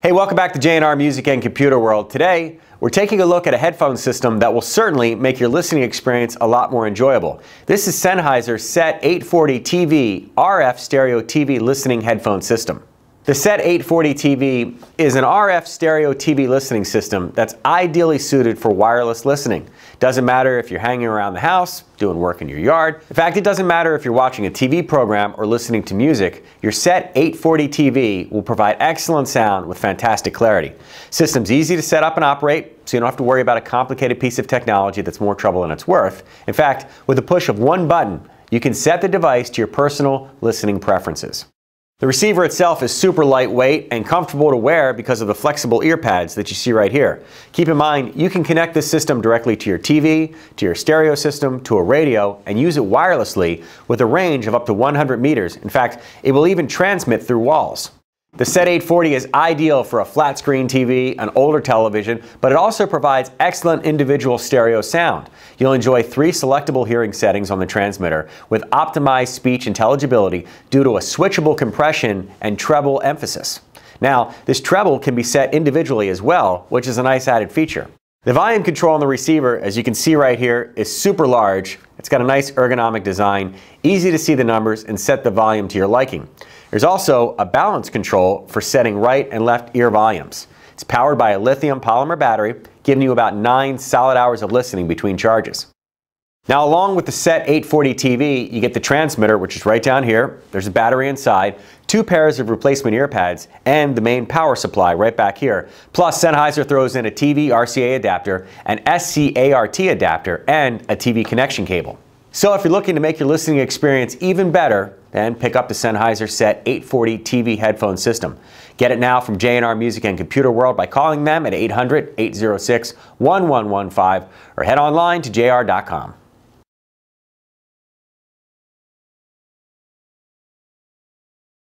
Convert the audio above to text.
Hey, welcome back to J&R Music and Computer World. Today, we're taking a look at a headphone system that will certainly make your listening experience a lot more enjoyable. This is Sennheiser SET 840 TV RF stereo TV listening headphone system. The SET 840 TV is an RF stereo TV listening system that's ideally suited for wireless listening. Doesn't matter if you're hanging around the house, doing work in your yard. In fact, it doesn't matter if you're watching a TV program or listening to music. Your SET 840 TV will provide excellent sound with fantastic clarity. System's easy to set up and operate, so you don't have to worry about a complicated piece of technology that's more trouble than it's worth. In fact, with the push of one button, you can set the device to your personal listening preferences. The receiver itself is super lightweight and comfortable to wear because of the flexible ear pads that you see right here. Keep in mind, you can connect this system directly to your TV, to your stereo system, to a radio, and use it wirelessly with a range of up to 100 meters. In fact, it will even transmit through walls. The SET 840 is ideal for a flat screen TV, an older television, but it also provides excellent individual stereo sound. You'll enjoy three selectable hearing settings on the transmitter with optimized speech intelligibility due to a switchable compression and treble emphasis. Now, this treble can be set individually as well, which is a nice added feature. The volume control on the receiver, as you can see right here, is super large. It's got a nice ergonomic design, easy to see the numbers and set the volume to your liking. There's also a balance control for setting right and left ear volumes. It's powered by a lithium polymer battery, giving you about 9 solid hours of listening between charges. Now along with the SET 840 TV, you get the transmitter, which is right down here. There's a battery inside, two pairs of replacement ear pads, and the main power supply right back here. Plus, Sennheiser throws in a TV RCA adapter, an SCART adapter, and a TV connection cable. So if you're looking to make your listening experience even better, then pick up the Sennheiser SET 840 TV headphone system. Get it now from J&R Music and Computer World by calling them at 800-806-1115 or head online to jr.com.